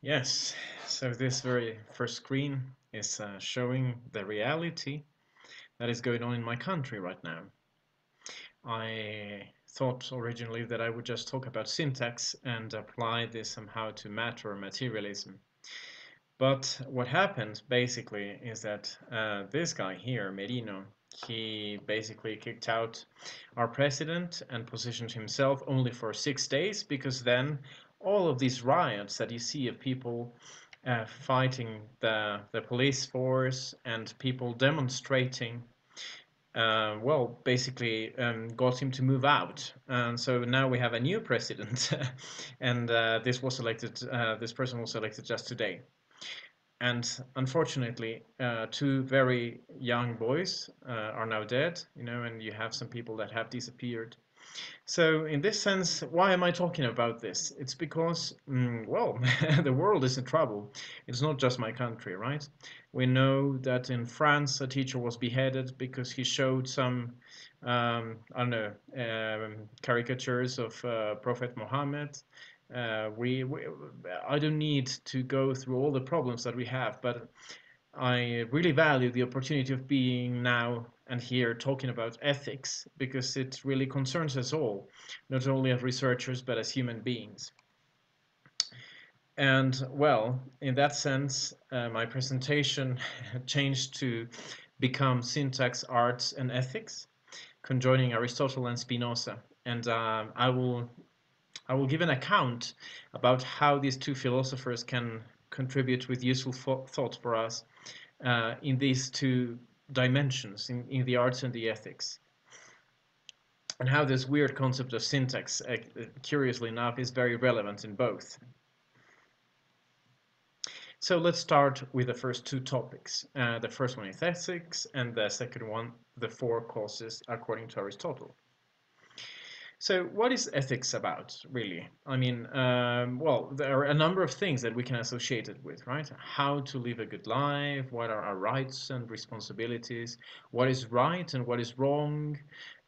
Yes, so this very first screen is uh, showing the reality that is going on in my country right now. I thought originally that I would just talk about syntax and apply this somehow to matter or materialism. But what happened basically is that uh, this guy here, Merino, he basically kicked out our president and positioned himself only for six days because then all of these riots that you see of people uh, fighting the, the police force and people demonstrating uh, well, basically um, got him to move out. And so now we have a new president, and uh, this was elected. Uh, this person was elected just today. And unfortunately, uh, two very young boys uh, are now dead. You know, and you have some people that have disappeared. So in this sense, why am I talking about this? It's because, mm, well, the world is in trouble. It's not just my country, right? We know that in France, a teacher was beheaded because he showed some, um, I don't know, um, caricatures of uh, Prophet Muhammad. Uh, we, we, I don't need to go through all the problems that we have, but I really value the opportunity of being now and here talking about ethics because it really concerns us all, not only as researchers but as human beings. And well, in that sense, uh, my presentation changed to become syntax, arts, and ethics, conjoining Aristotle and Spinoza. And uh, I will I will give an account about how these two philosophers can contribute with useful thoughts for us uh, in these two dimensions in, in the arts and the ethics. And how this weird concept of syntax, uh, curiously enough, is very relevant in both. So let's start with the first two topics. Uh, the first one is ethics, and the second one, the four causes according to Aristotle. So what is ethics about, really? I mean, um, well, there are a number of things that we can associate it with, right? How to live a good life, what are our rights and responsibilities, what is right and what is wrong,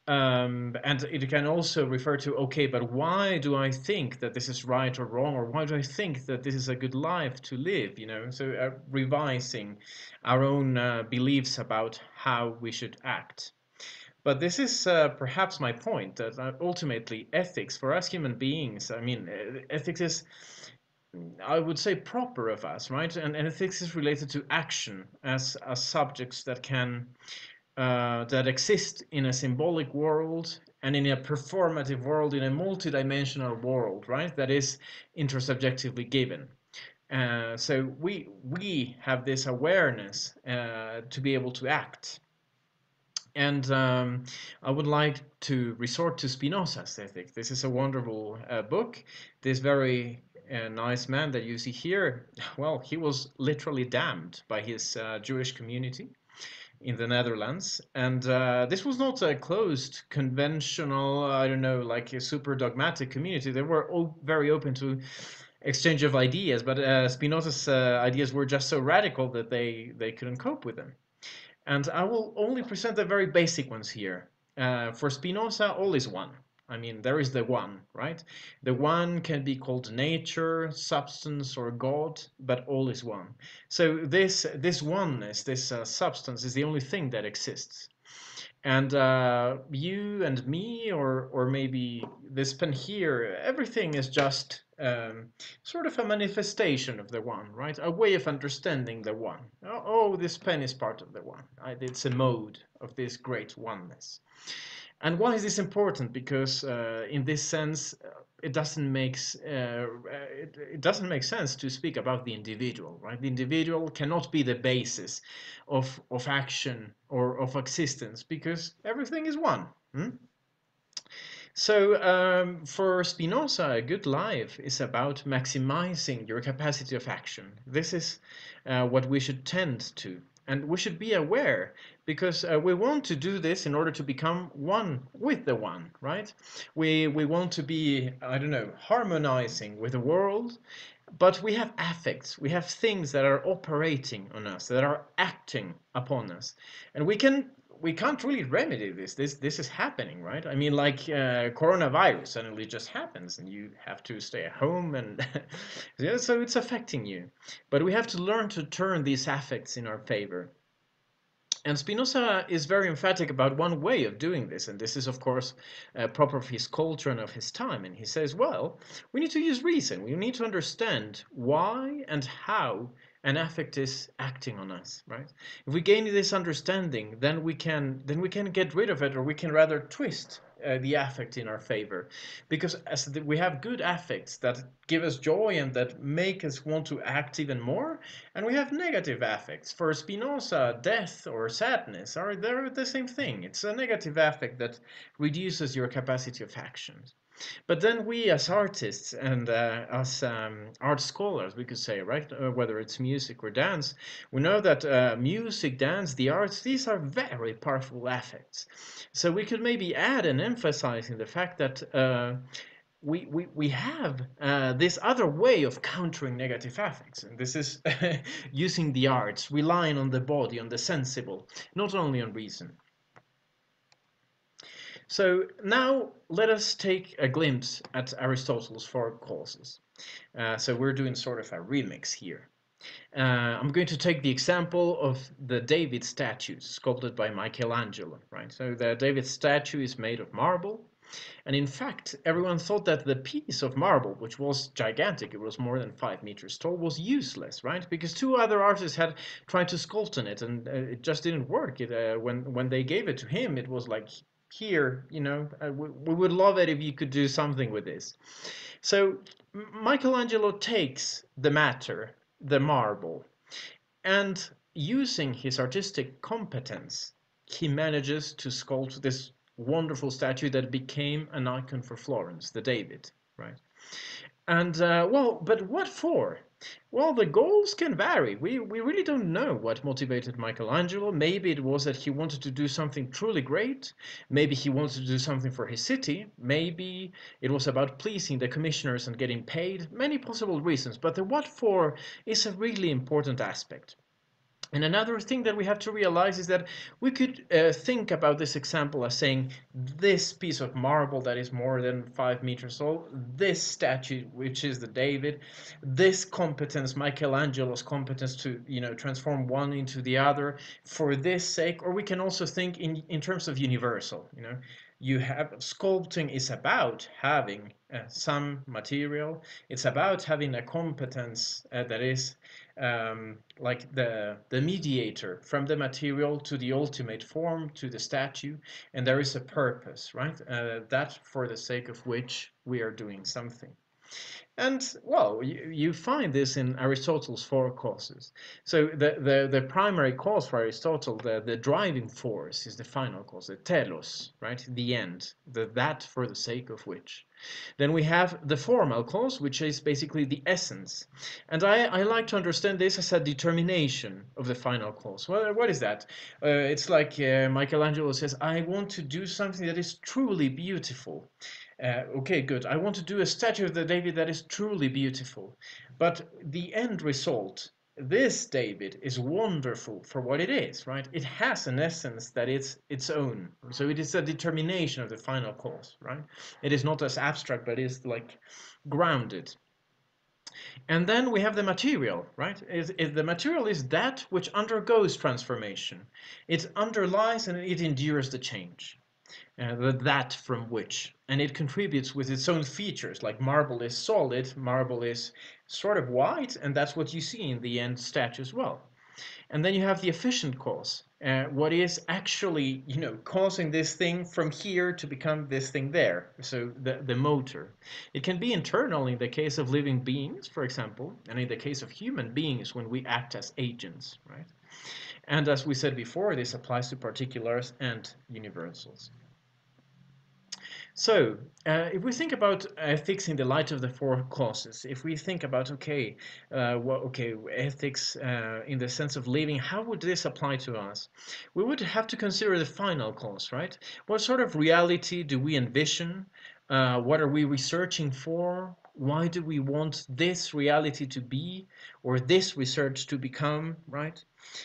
um, and it can also refer to, okay, but why do I think that this is right or wrong, or why do I think that this is a good life to live, you know? So uh, revising our own uh, beliefs about how we should act. But this is uh, perhaps my point that uh, ultimately ethics for us human beings, I mean, ethics is, I would say, proper of us, right? And, and ethics is related to action as, as subjects that can, uh, that exist in a symbolic world and in a performative world, in a multidimensional world, right? That is intersubjectively given. Uh, so we we have this awareness uh, to be able to act and um, I would like to resort to Spinoza's ethic. This is a wonderful uh, book. This very uh, nice man that you see here, well, he was literally damned by his uh, Jewish community in the Netherlands. And uh, this was not a closed, conventional, I don't know, like a super dogmatic community. They were all very open to exchange of ideas, but uh, Spinoza's uh, ideas were just so radical that they, they couldn't cope with them. And I will only present the very basic ones here. Uh, for Spinoza, all is one. I mean, there is the one, right? The one can be called nature, substance, or God, but all is one. So this this oneness, this uh, substance, is the only thing that exists. And uh, you and me, or or maybe this pen here, everything is just um, sort of a manifestation of the one, right? A way of understanding the one. Oh, oh this pen is part of the one. It's a mode of this great oneness. And why is this important? Because uh, in this sense, uh, it doesn't make uh, it, it, doesn't make sense to speak about the individual, right? The individual cannot be the basis of of action or of existence because everything is one. Hmm? So um, for Spinoza, a good life is about maximizing your capacity of action. This is uh, what we should tend to. And we should be aware because uh, we want to do this in order to become one with the one, right? We, we want to be, I don't know, harmonizing with the world, but we have affects, we have things that are operating on us, that are acting upon us. And we can we can't really remedy this. This this is happening, right? I mean, like uh, coronavirus suddenly just happens, and you have to stay at home, and yeah, so it's affecting you. But we have to learn to turn these affects in our favor. And Spinoza is very emphatic about one way of doing this, and this is, of course, uh, proper of his culture and of his time. And he says, well, we need to use reason. We need to understand why and how an affect is acting on us right? If we gain this understanding then we can then we can get rid of it or we can rather twist uh, the affect in our favor. Because as the, we have good affects that give us joy and that make us want to act even more and we have negative affects. For spinoza death or sadness are they're the same thing. It's a negative affect that reduces your capacity of actions but then we as artists and uh, as um, art scholars, we could say, right, uh, whether it's music or dance, we know that uh, music, dance, the arts, these are very powerful affects. So we could maybe add and emphasize in the fact that uh, we, we, we have uh, this other way of countering negative affects, and this is using the arts, relying on the body, on the sensible, not only on reason. So now let us take a glimpse at Aristotle's four causes. Uh, so we're doing sort of a remix here. Uh, I'm going to take the example of the David statue sculpted by Michelangelo, right? So the David statue is made of marble. And in fact, everyone thought that the piece of marble, which was gigantic, it was more than five meters tall, was useless, right? Because two other artists had tried to sculpt on it, and uh, it just didn't work. It, uh, when when they gave it to him, it was like here, you know, uh, we, we would love it if you could do something with this. So Michelangelo takes the matter, the marble, and using his artistic competence, he manages to sculpt this wonderful statue that became an icon for Florence, the David, right? And uh, well, but what for? Well, the goals can vary. We, we really don't know what motivated Michelangelo. Maybe it was that he wanted to do something truly great. Maybe he wanted to do something for his city. Maybe it was about pleasing the commissioners and getting paid. Many possible reasons, but the what for is a really important aspect. And another thing that we have to realize is that we could uh, think about this example as saying this piece of marble that is more than five meters tall, this statue, which is the David, this competence, Michelangelo's competence to you know transform one into the other for this sake, or we can also think in, in terms of universal, you know, you have sculpting is about having uh, some material. It's about having a competence uh, that is um, like the the mediator from the material to the ultimate form to the statue and there is a purpose right? Uh, that for the sake of which we are doing something and well, you, you, find this in Aristotle's four causes. So the, the, the primary cause for Aristotle, the, the driving force, is the final cause, the telos, right? The end, the that for the sake of which. Then we have the formal cause, which is basically the essence. And I, I like to understand this as a determination of the final cause. Well, what is that? Uh, it's like uh, Michelangelo says, I want to do something that is truly beautiful. Uh, okay, good. I want to do a statue of the David that is truly beautiful. But the end result, this David is wonderful for what it is, right? It has an essence that its its own. So it is a determination of the final cause, right? It is not as abstract, but it's like grounded. And then we have the material, right? Is, the material is that which undergoes transformation. It underlies and it endures the change the that from which. And it contributes with its own features like marble is solid marble is sort of white and that's what you see in the end statue as well. And then you have the efficient cause uh, what is actually you know causing this thing from here to become this thing there so the, the motor. It can be internal in the case of living beings for example and in the case of human beings when we act as agents right and as we said before this applies to particulars and universals so, uh, if we think about ethics in the light of the four causes, if we think about okay, uh, well, okay, ethics uh, in the sense of living, how would this apply to us? We would have to consider the final cause, right? What sort of reality do we envision? Uh, what are we researching for? Why do we want this reality to be or this research to become, right?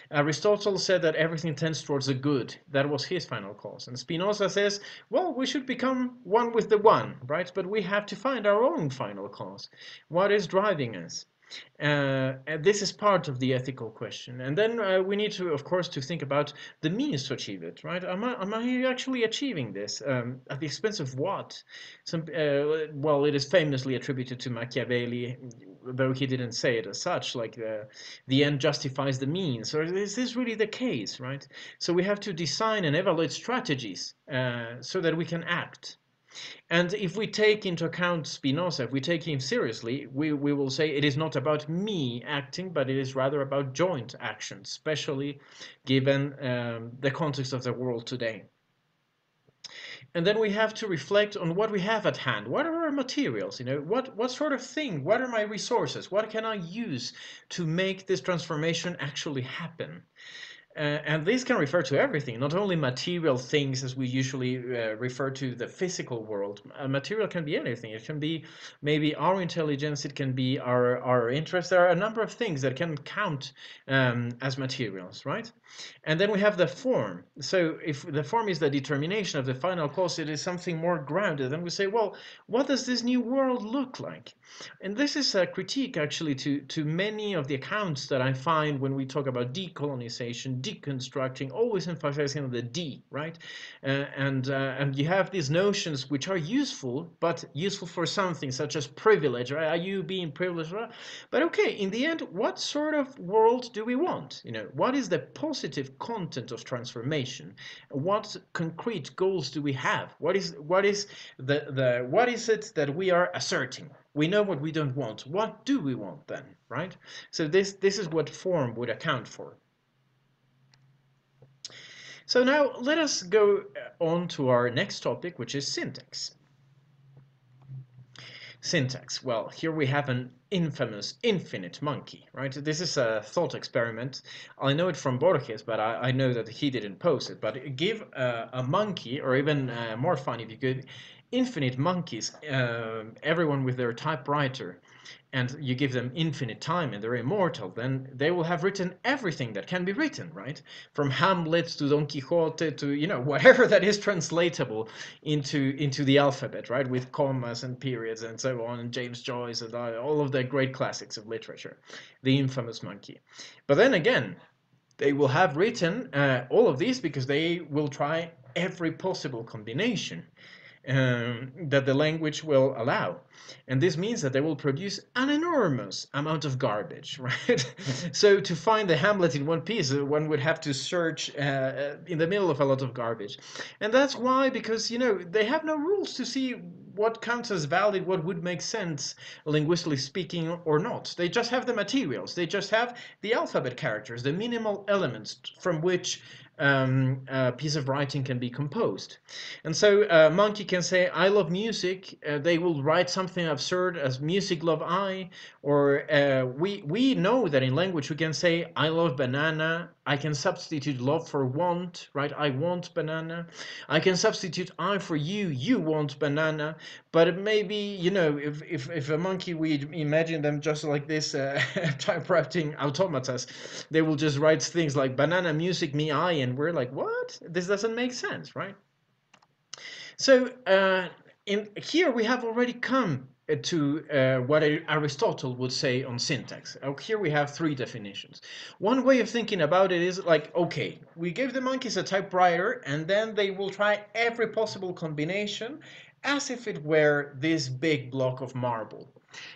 Aristotle said that everything tends towards the good. That was his final cause. And Spinoza says, well, we should become one with the one, right? But we have to find our own final cause. What is driving us? Uh, this is part of the ethical question. And then uh, we need to, of course, to think about the means to achieve it, right? Am I, am I actually achieving this? Um, at the expense of what? Some, uh, well, it is famously attributed to Machiavelli, though he didn't say it as such, like the, the end justifies the means. Or is this really the case, right? So we have to design and evaluate strategies uh, so that we can act. And if we take into account Spinoza, if we take him seriously, we, we will say it is not about me acting, but it is rather about joint action, especially given um, the context of the world today. And then we have to reflect on what we have at hand. What are our materials? You know, what, what sort of thing? What are my resources? What can I use to make this transformation actually happen? Uh, and this can refer to everything, not only material things as we usually uh, refer to the physical world. A material can be anything. It can be maybe our intelligence, it can be our, our interests. There are a number of things that can count um, as materials, right? And then we have the form. So if the form is the determination of the final cause, it is something more grounded. Then we say, well, what does this new world look like? And this is a critique actually to, to many of the accounts that I find when we talk about decolonization, deconstructing, always emphasizing the D, right? Uh, and uh, and you have these notions which are useful, but useful for something such as privilege, right? Are you being privileged? Right? But okay, in the end, what sort of world do we want? You know, what is the positive content of transformation? What concrete goals do we have? What is what is the the what is it that we are asserting? We know what we don't want. What do we want then, right? So this this is what form would account for. So now let us go on to our next topic, which is syntax. Syntax. Well, here we have an infamous infinite monkey, right? This is a thought experiment. I know it from Borges, but I, I know that he didn't pose it. But give uh, a monkey, or even uh, more fun if you could, infinite monkeys, uh, everyone with their typewriter, and you give them infinite time and they're immortal, then they will have written everything that can be written, right? From Hamlet to Don Quixote to, you know, whatever that is translatable into, into the alphabet, right? With commas and periods and so on, and James Joyce and all of the great classics of literature. The infamous monkey. But then again, they will have written uh, all of these because they will try every possible combination um, that the language will allow. And this means that they will produce an enormous amount of garbage, right? so to find the Hamlet in one piece, uh, one would have to search uh, uh, in the middle of a lot of garbage. And that's why, because, you know, they have no rules to see what counts as valid, what would make sense, linguistically speaking, or not. They just have the materials. They just have the alphabet characters, the minimal elements from which um, a piece of writing can be composed. And so uh, Monkey can say, I love music. Uh, they will write something absurd as music love I. Or uh, we, we know that in language we can say, I love banana. I can substitute love for want, right? I want banana. I can substitute I for you. You want banana. But maybe, you know, if, if, if a monkey, we imagine them just like this uh, typewriting automatas, they will just write things like banana music me I and we're like, what? This doesn't make sense, right? So uh, in here we have already come uh, to uh, what Aristotle would say on syntax. Uh, here we have three definitions. One way of thinking about it is like, okay, we give the monkeys a typewriter and then they will try every possible combination as if it were this big block of marble.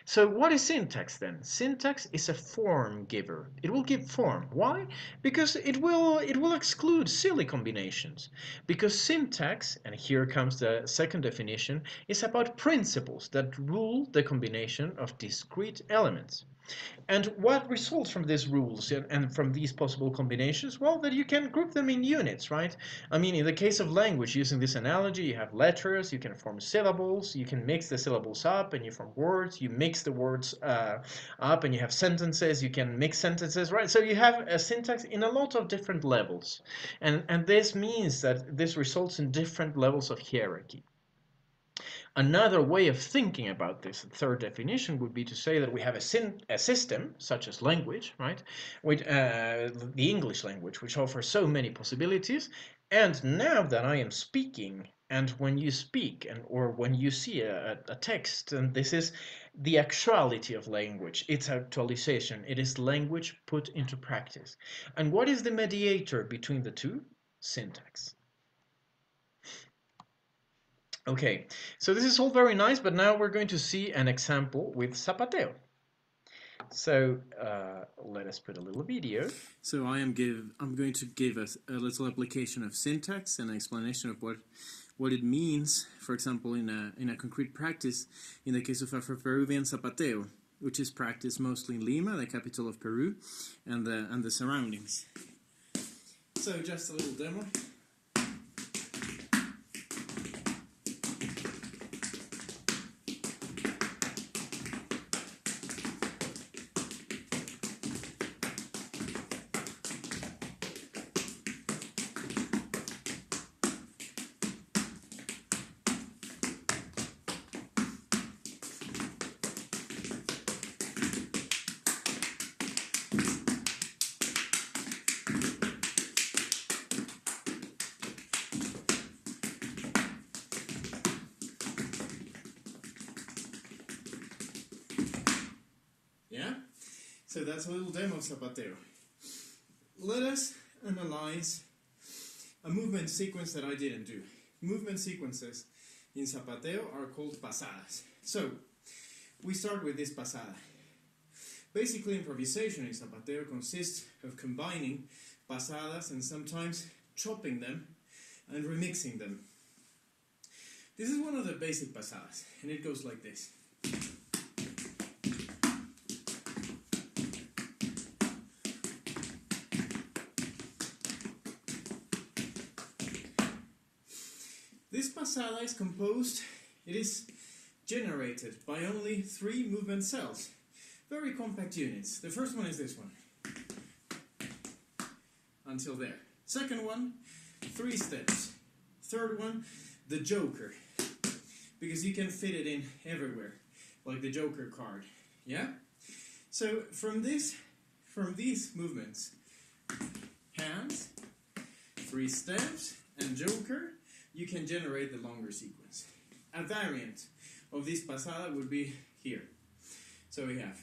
So what is syntax then? Syntax is a form giver. It will give form. Why? Because it will it will exclude silly combinations. Because syntax, and here comes the second definition, is about principles that rule the combination of discrete elements. And what results from these rules and, and, from these possible combinations? Well, that you can group them in units, right? I mean, in the case of language, using this analogy, you have letters, you can form syllables, you can mix the syllables up and you form words, you mix the words uh, up and you have sentences, you can mix sentences, right? So you have a syntax in a lot of different levels. And, and this means that this results in different levels of hierarchy. Another way of thinking about this third definition would be to say that we have a, a system, such as language, right, with uh, the English language, which offers so many possibilities. And now that I am speaking, and when you speak, and or when you see a, a text, and this is the actuality of language, its actualization, it is language put into practice. And what is the mediator between the two? Syntax. Okay, so this is all very nice, but now we're going to see an example with Zapateo. So uh, let us put a little video. So I am give I'm going to give us a, a little application of syntax and an explanation of what what it means, for example, in a in a concrete practice. In the case of Afro-Peruvian Zapateo, which is practiced mostly in Lima, the capital of Peru, and the and the surroundings. So just a little demo. So that's a little demo of Zapateo. Let us analyze a movement sequence that I didn't do. Movement sequences in Zapateo are called pasadas. So, we start with this pasada. Basically, improvisation in Zapateo consists of combining pasadas and sometimes chopping them and remixing them. This is one of the basic pasadas, and it goes like this. Pasada is composed, it is generated by only three movement cells. Very compact units. The first one is this one. Until there. Second one, three steps. Third one, the joker. Because you can fit it in everywhere. Like the joker card. Yeah? So from this, from these movements, hands, three steps, and joker, you can generate the longer sequence. A variant of this pasada would be here. So we have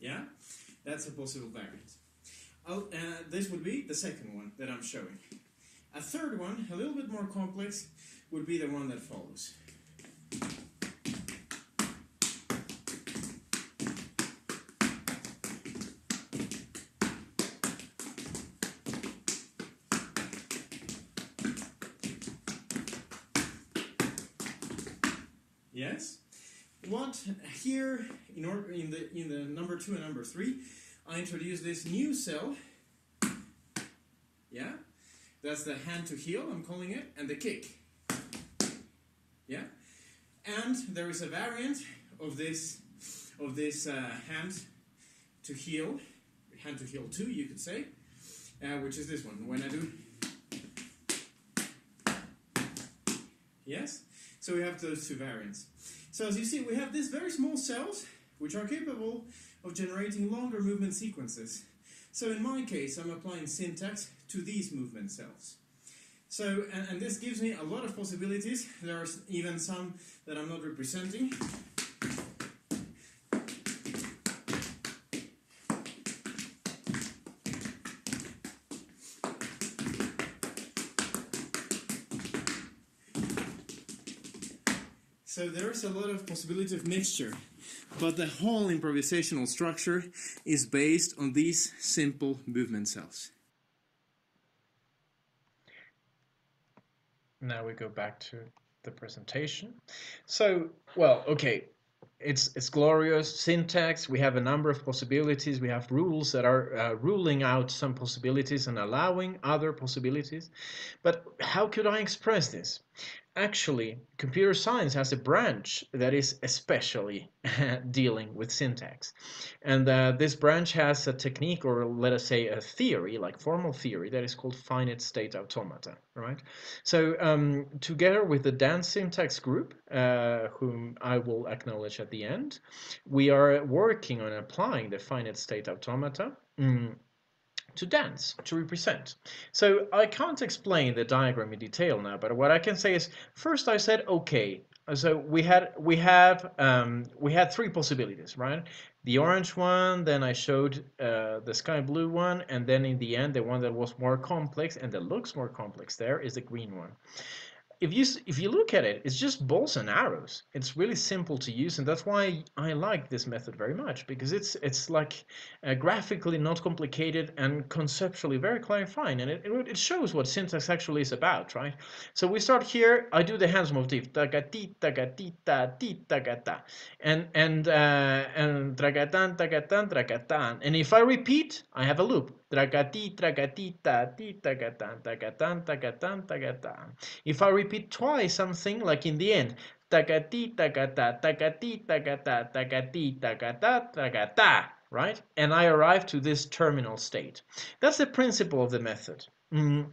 Yeah, that's a possible variant. Uh, this would be the second one that I'm showing. A third one, a little bit more complex, would be the one that follows. Yes. What here in order in the in the number two and number three, I introduce this new cell. Yeah, that's the hand to heel. I'm calling it, and the kick. Yeah, and there is a variant of this of this uh, hand to heel, hand to heel two, you could say, uh, which is this one. When I do. Yes? So we have those two variants. So as you see, we have these very small cells, which are capable of generating longer movement sequences. So in my case, I'm applying syntax to these movement cells. So, and, and this gives me a lot of possibilities. There are even some that I'm not representing. So there is a lot of possibility of mixture, but the whole improvisational structure is based on these simple movement cells. Now we go back to the presentation. So, well, okay, it's it's glorious syntax. We have a number of possibilities. We have rules that are uh, ruling out some possibilities and allowing other possibilities. But how could I express this? Actually computer science has a branch that is especially dealing with syntax. And uh, this branch has a technique or let us say a theory like formal theory that is called finite state automata right? So um, together with the dance syntax group uh, whom i will acknowledge at the end we are working on applying the finite state automata mm, to dance, to represent. So I can't explain the diagram in detail now, but what I can say is first I said okay. So we had we have um, we had three possibilities, right? The orange one, then I showed uh, the sky blue one, and then in the end the one that was more complex and that looks more complex there is the green one if you if you look at it, it's just balls and arrows. It's really simple to use, and that's why I like this method very much because it's it's like uh, graphically not complicated and conceptually very clarifying, and it, it shows what syntax actually is about, right? So we start here. I do the hands motif, and and uh, and and if I repeat, I have a loop. Tragati tragatita ti tagatan tagatan tagatan tagatan. If I repeat twice something like in the end, tagati tagata tagati tagata tagati tagata tagata, right? And I arrive to this terminal state. That's the principle of the method. Mm.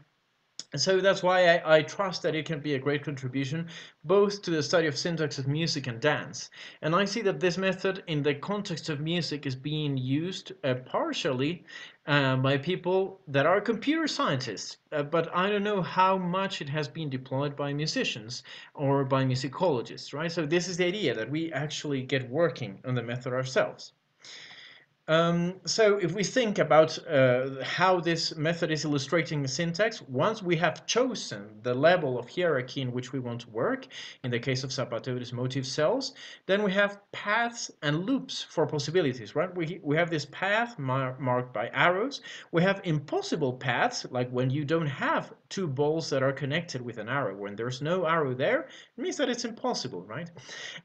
So that's why I, I, trust that it can be a great contribution both to the study of syntax of music and dance. And I see that this method in the context of music is being used uh, partially uh, by people that are computer scientists, uh, but I don't know how much it has been deployed by musicians or by musicologists, right? So this is the idea that we actually get working on the method ourselves. Um, so if we think about uh, how this method is illustrating the syntax, once we have chosen the level of hierarchy in which we want to work, in the case of Zapateo motive cells, then we have paths and loops for possibilities, right? We, we have this path mar marked by arrows. We have impossible paths, like when you don't have two balls that are connected with an arrow. When there's no arrow there, it means that it's impossible, right?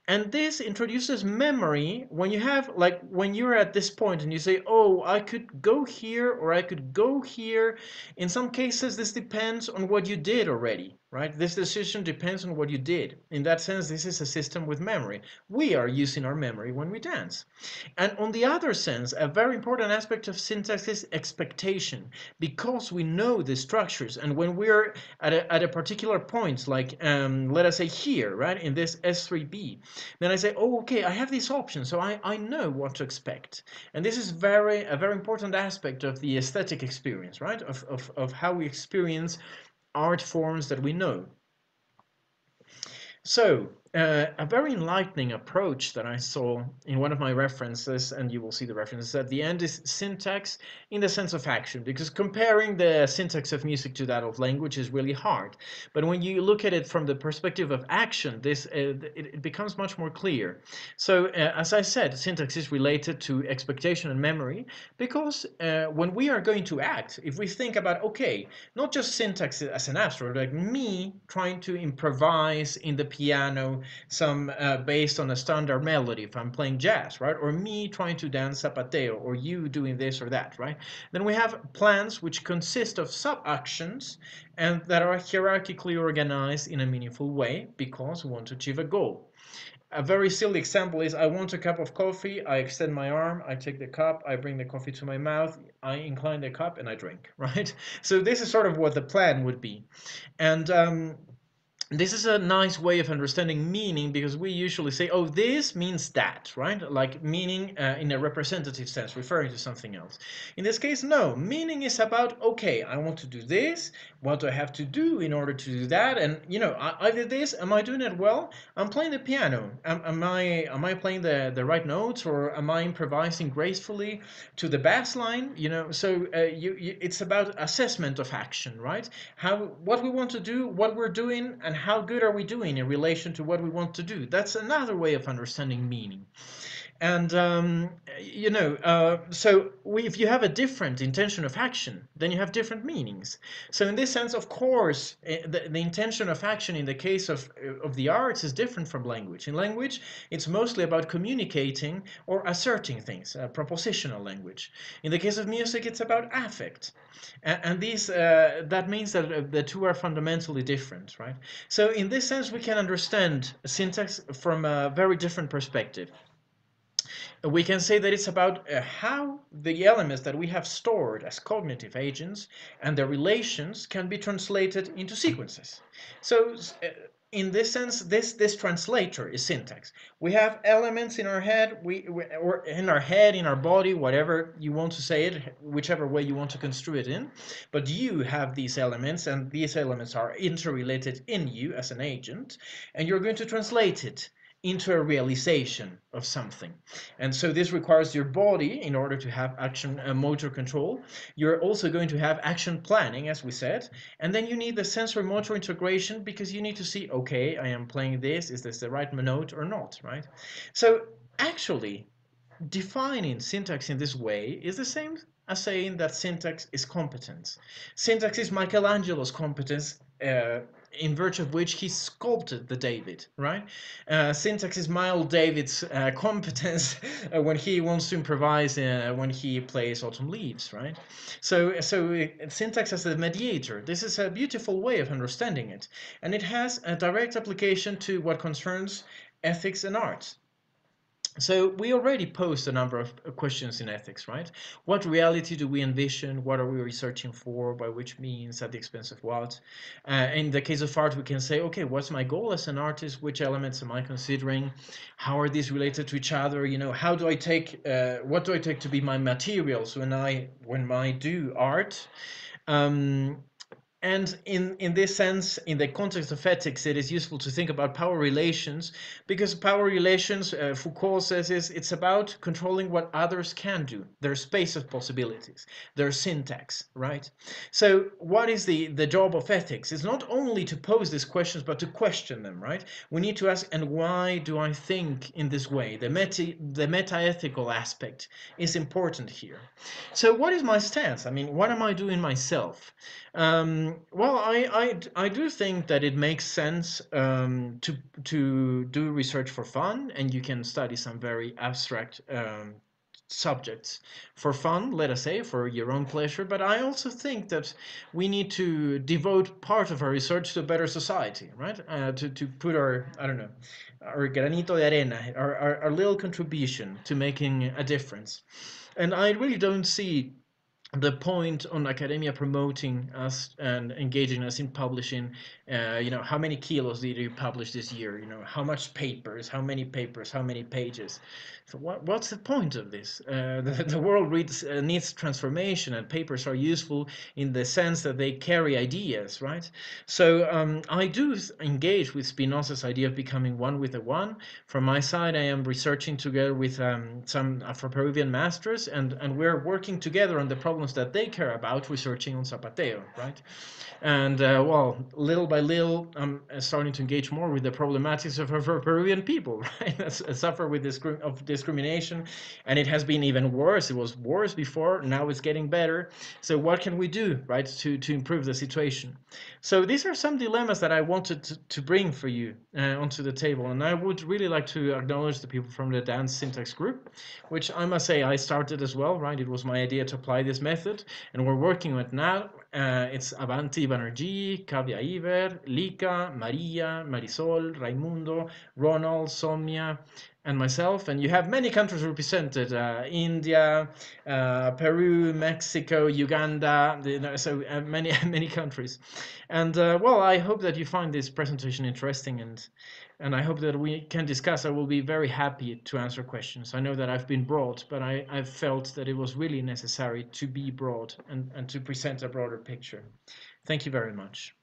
And this introduces memory when you have, like, when you're at this point and you say, oh, I could go here or I could go here. In some cases, this depends on what you did already, right? This decision depends on what you did. In that sense, this is a system with memory. We are using our memory when we dance. And on the other sense, a very important aspect of syntax is expectation, because we know the structures. And when we're at a, at a particular point, like um, let us say here, right, in this S3B, then I say, oh, okay, I have this option, so I, I know what to expect. And this is very a very important aspect of the aesthetic experience, right, of, of, of how we experience art forms that we know. So uh, a very enlightening approach that I saw in one of my references, and you will see the references at the end, is syntax in the sense of action, because comparing the syntax of music to that of language is really hard. But when you look at it from the perspective of action, this uh, it, it, becomes much more clear. So, uh, as I said, syntax is related to expectation and memory, because uh, when we are going to act, if we think about, okay, not just syntax as an abstract, like me trying to improvise in the piano some uh, based on a standard melody if I'm playing jazz, right? Or me trying to dance zapateo, or you doing this or that, right? Then we have plans which consist of sub-actions and that are hierarchically organized in a meaningful way because we want to achieve a goal. A very silly example is I want a cup of coffee, I extend my arm, I take the cup, I bring the coffee to my mouth, I incline the cup and I drink, right? So this is sort of what the plan would be. And um, this is a nice way of understanding meaning because we usually say, oh, this means that, right? Like meaning uh, in a representative sense, referring to something else. In this case, no. Meaning is about, okay, I want to do this. What do I have to do in order to do that? And, you know, I, I did this. Am I doing it well? I'm playing the piano. Am, am, I am I playing the, the right notes or am I improvising gracefully to the bass line? You know, so uh, you, you, it's about assessment of action, right? How What we want to do, what we're doing, and how good are we doing in relation to what we want to do? That's another way of understanding meaning. And um, you know, uh, so we, if you have a different intention of action, then you have different meanings. So in this sense, of course, eh, the, the intention of action in the case of of the arts is different from language. In language, it's mostly about communicating or asserting things, uh, propositional language. In the case of music, it's about affect, and, and these uh, that means that uh, the two are fundamentally different, right? So in this sense, we can understand syntax from a very different perspective we can say that it's about uh, how the elements that we have stored as cognitive agents and their relations can be translated into sequences. So uh, in this sense, this this translator is syntax. We have elements in our head, we, we, or in our head, in our body, whatever you want to say it, whichever way you want to construe it in. But you have these elements, and these elements are interrelated in you as an agent, and you're going to translate it into a realization of something. And so this requires your body in order to have action uh, motor control. You're also going to have action planning, as we said. And then you need the sensory motor integration because you need to see, okay, I am playing this. Is this the right note or not, right? So actually, defining syntax in this way is the same as saying that syntax is competence. Syntax is Michelangelo's competence uh, in virtue of which he sculpted the David, right? Uh, syntax is Miles Davis' uh, competence uh, when he wants to improvise uh, when he plays Autumn Leaves, right? So, so uh, syntax as a mediator. This is a beautiful way of understanding it, and it has a direct application to what concerns ethics and art. So we already posed a number of questions in ethics, right? What reality do we envision? What are we researching for? By which means? At the expense of what? Uh, in the case of art, we can say, okay, what's my goal as an artist? Which elements am I considering? How are these related to each other? You know, how do I take? Uh, what do I take to be my materials when I when I do art? Um, and in, in this sense, in the context of ethics, it is useful to think about power relations because power relations, uh, Foucault says, is it's about controlling what others can do, their space of possibilities, their syntax, right? So what is the, the job of ethics? It's not only to pose these questions, but to question them, right? We need to ask, and why do I think in this way? The meta, the meta-ethical aspect is important here. So what is my stance? I mean, what am I doing myself? Um, well, I, I, I do think that it makes sense um, to to do research for fun, and you can study some very abstract um, subjects for fun, let us say, for your own pleasure. But I also think that we need to devote part of our research to a better society, right? Uh, to to put our I don't know our granito de arena, our, our, our little contribution to making a difference. And I really don't see the point on academia promoting us and engaging us in publishing uh, you know how many kilos did you publish this year? You know how much papers? How many papers? How many pages? So what, what's the point of this? Uh, the, the world reads, uh, needs transformation and papers are useful in the sense that they carry ideas right? So um, i do engage with spinoza's idea of becoming one with the one. From my side i am researching together with um, some afro-peruvian masters and and we're working together on the problems that they care about researching on zapateo right? And uh, well little by little i'm starting to engage more with the problematics of afro-peruvian people right? Suffer with this of discrimination. And it has been even worse. It was worse before. Now it's getting better. So what can we do right to to improve the situation? So these are some dilemmas that i wanted to, to bring for you uh, onto the table. And i would really like to acknowledge the people from the dance syntax group which i must say i started as well right? It was my idea to apply this method and we're working with now. Uh, it's Avanti Banerjee, Kavya Iyer, Lika, Maria, Marisol, Raimundo, Ronald, Somnia, and myself. And you have many countries represented uh, India, uh, Peru, Mexico, Uganda, so uh, many, many countries. And uh, well, I hope that you find this presentation interesting and and I hope that we can discuss. I will be very happy to answer questions. I know that I've been broad, but I, I felt that it was really necessary to be broad and, and to present a broader picture. Thank you very much.